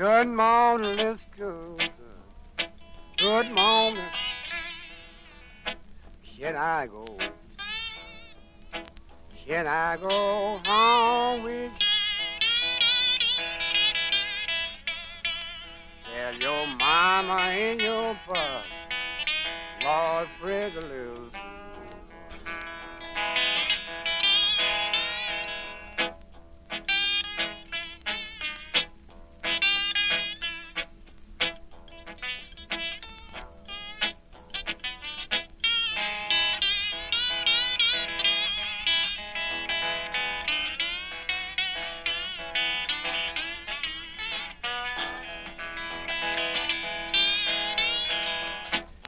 Good morning, let's go. Good morning. Can I go? Can I go home with you? Tell your mama and your papa, Lord, praise the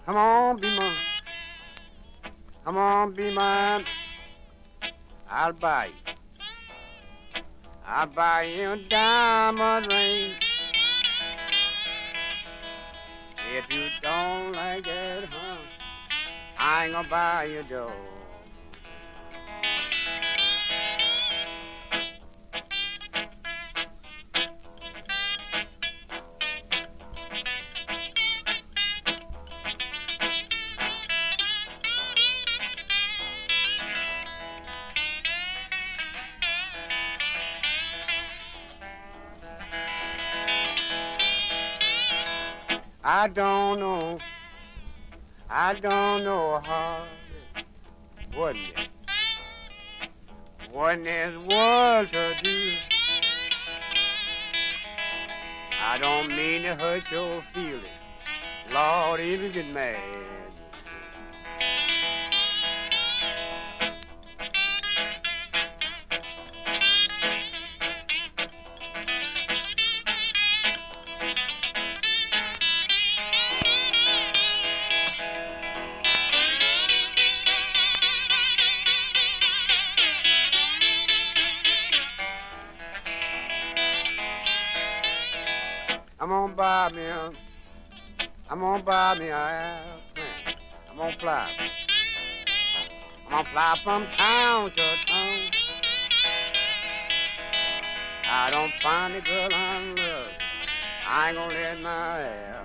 Come on, be mine. Come on, be mine. I'll buy you. I'll buy you a diamond ring. If you don't like it, huh? I ain't gonna buy you a I don't know. I don't know how. Wasn't it? Wasn't this world to do? I don't mean to hurt your feelings. Lord, if you get mad. I'm gonna buy me a, I'm gonna buy me a airplane. I'm gonna fly. I'm gonna fly from town to town. I don't find a girl I love. I ain't gonna let my air